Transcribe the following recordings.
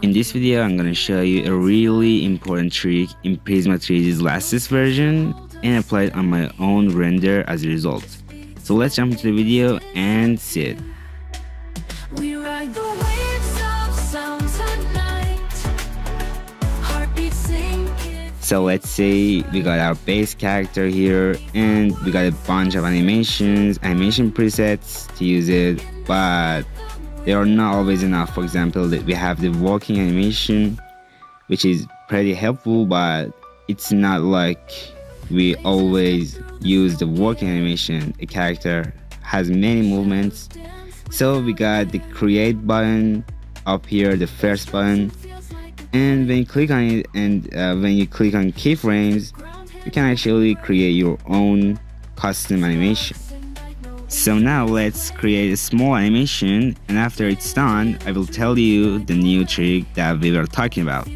In this video, I'm gonna show you a really important trick in Prisma 3D's latest version and apply it on my own render as a result. So let's jump into the video and see it. We ride the waves of sound tonight. Heartbeat sinking. So let's say we got our base character here and we got a bunch of animations, animation presets to use it, but they are not always enough. For example, we have the walking animation, which is pretty helpful, but it's not like we always use the walking animation. A character has many movements. So we got the create button up here, the first button, and when you click on it and uh, when you click on keyframes you can actually create your own custom animation so now let's create a small animation and after it's done I will tell you the new trick that we were talking about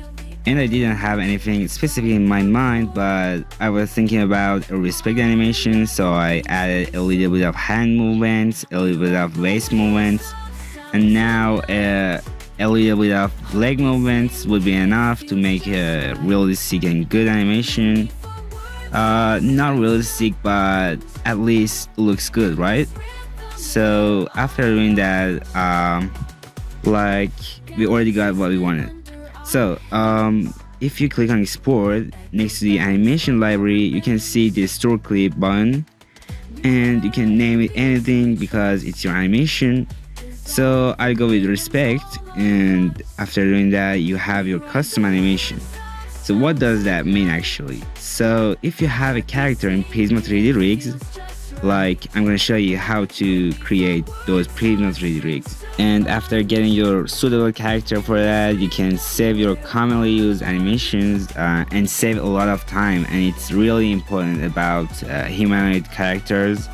and I didn't have anything specific in my mind but I was thinking about a respect animation so I added a little bit of hand movements a little bit of waist movements and now uh, a little bit of leg movements would be enough to make a realistic and good animation. Uh, not realistic, but at least looks good, right? So after doing that, um, like we already got what we wanted. So um, if you click on export next to the animation library, you can see the store clip button, and you can name it anything because it's your animation so I'll go with respect and after doing that you have your custom animation. So what does that mean actually? So if you have a character in Prisma 3D rigs, like I'm gonna show you how to create those Prisma 3D rigs. And after getting your suitable character for that, you can save your commonly used animations uh, and save a lot of time. And it's really important about uh, humanoid characters.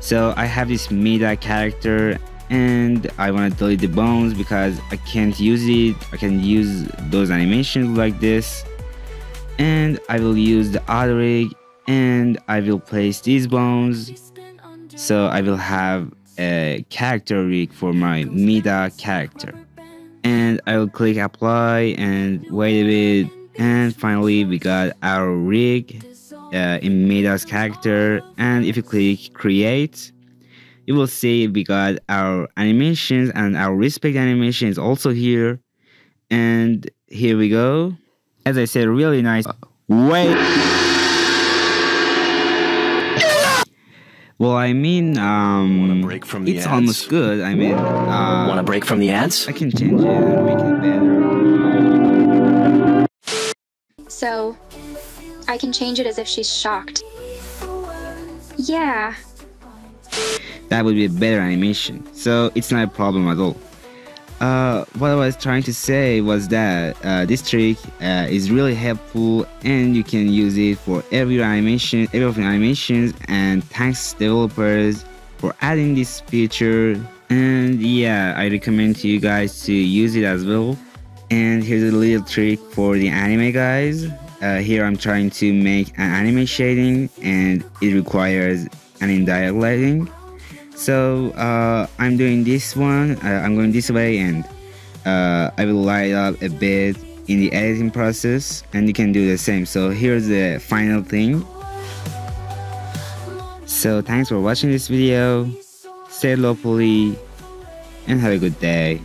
So I have this Mida character and I want to delete the bones because I can't use it. I can use those animations like this. And I will use the other rig and I will place these bones. So I will have a character rig for my Mida character. And I will click apply and wait a bit. And finally we got our rig uh, in Mida's character. And if you click create you will see we got our animations and our respect animation is also here. And here we go. As i said really nice. Wait. Well i mean um break from it's ads? almost good. I mean uh Want to break from the ads? i can change it and make it better. So, I can change it as if she's shocked. Yeah, that would be a better animation. So it's not a problem at all. Uh, what I was trying to say was that uh, this trick uh, is really helpful and you can use it for every animation, every of animations and thanks developers for adding this feature and yeah I recommend to you guys to use it as well and here's a little trick for the anime guys uh, here I'm trying to make an anime shading and it requires an indirect lighting so uh, I'm doing this one uh, I'm going this way and uh, I will light up a bit in the editing process and you can do the same. So here's the final thing. So thanks for watching this video. Stay locally and have a good day